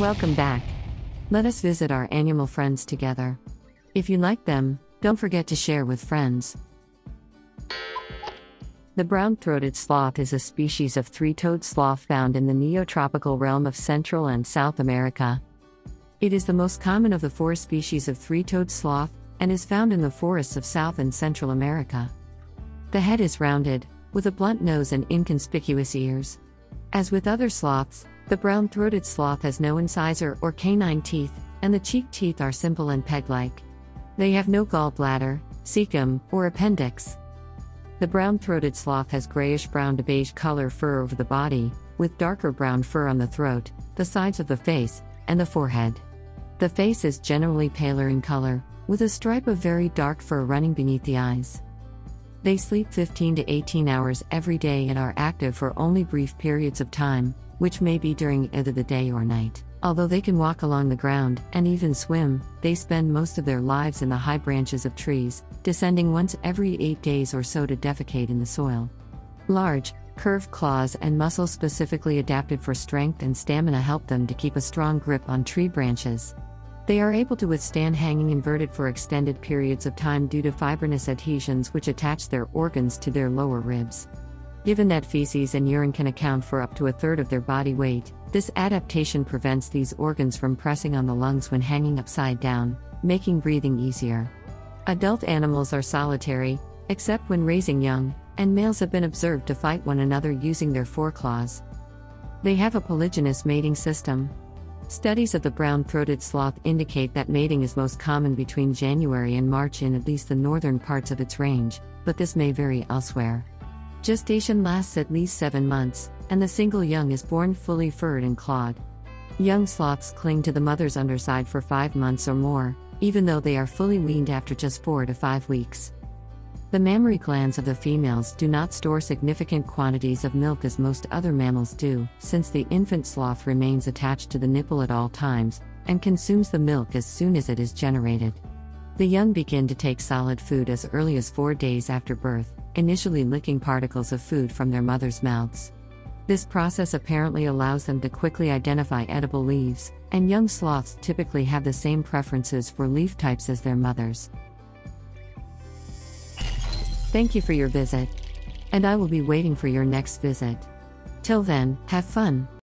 Welcome back. Let us visit our animal friends together. If you like them, don't forget to share with friends. The brown throated sloth is a species of three toed sloth found in the neotropical realm of Central and South America. It is the most common of the four species of three toed sloth and is found in the forests of South and Central America. The head is rounded, with a blunt nose and inconspicuous ears. As with other sloths, the brown throated sloth has no incisor or canine teeth, and the cheek teeth are simple and peg like. They have no gallbladder, cecum, or appendix. The brown throated sloth has grayish brown to beige color fur over the body, with darker brown fur on the throat, the sides of the face, and the forehead. The face is generally paler in color, with a stripe of very dark fur running beneath the eyes. They sleep 15 to 18 hours every day and are active for only brief periods of time, which may be during either the day or night. Although they can walk along the ground and even swim, they spend most of their lives in the high branches of trees, descending once every eight days or so to defecate in the soil. Large, curved claws and muscles specifically adapted for strength and stamina help them to keep a strong grip on tree branches. They are able to withstand hanging inverted for extended periods of time due to fibrinous adhesions which attach their organs to their lower ribs. Given that feces and urine can account for up to a third of their body weight, this adaptation prevents these organs from pressing on the lungs when hanging upside down, making breathing easier. Adult animals are solitary, except when raising young, and males have been observed to fight one another using their foreclaws. They have a polygynous mating system. Studies of the brown throated sloth indicate that mating is most common between January and March in at least the northern parts of its range, but this may vary elsewhere. Gestation lasts at least seven months, and the single young is born fully furred and clawed. Young sloths cling to the mother's underside for five months or more, even though they are fully weaned after just four to five weeks. The mammary glands of the females do not store significant quantities of milk as most other mammals do, since the infant sloth remains attached to the nipple at all times and consumes the milk as soon as it is generated. The young begin to take solid food as early as four days after birth, initially licking particles of food from their mother's mouths. This process apparently allows them to quickly identify edible leaves, and young sloths typically have the same preferences for leaf types as their mothers. Thank you for your visit. And I will be waiting for your next visit. Till then, have fun.